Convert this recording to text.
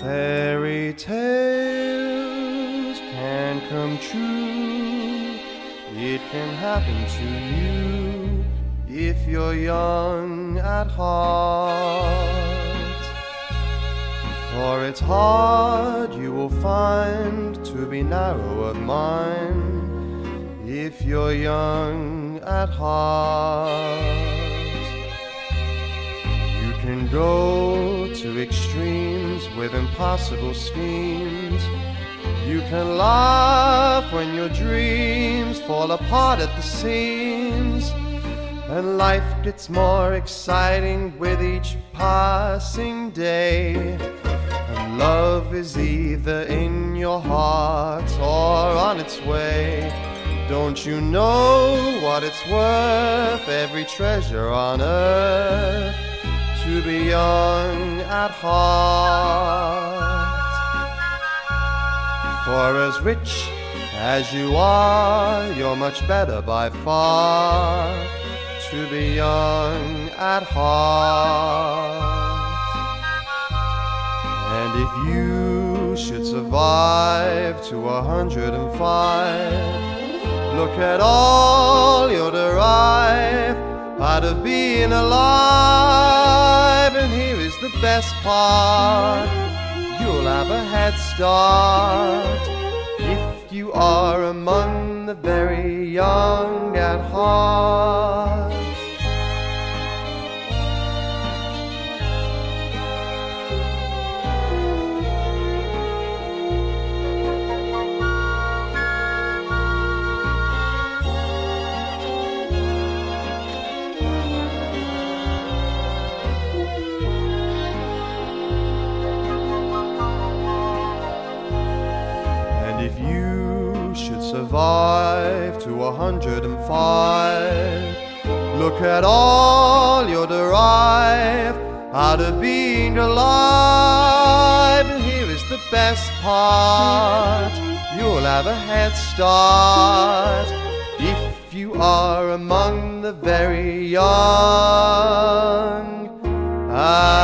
Fairy tales can come true. It can happen to you if you're young at heart. For it's hard you will find to be narrow of mind if you're young at heart. Can go to extremes with impossible schemes. You can laugh when your dreams fall apart at the seams. And life gets more exciting with each passing day. And love is either in your heart or on its way. Don't you know what it's worth, every treasure on earth, to be young at heart? For as rich as you are, you're much better by far to be young at heart. And if you should survive to a hundred and five, look at all you'll derive out of being alive. The best part you'll have a head start if you are among the very young at heart. Survive to a hundred and five, look at all you'll derive out of being alive. And here is the best part you'll have a head start if you are among the very young. Ah.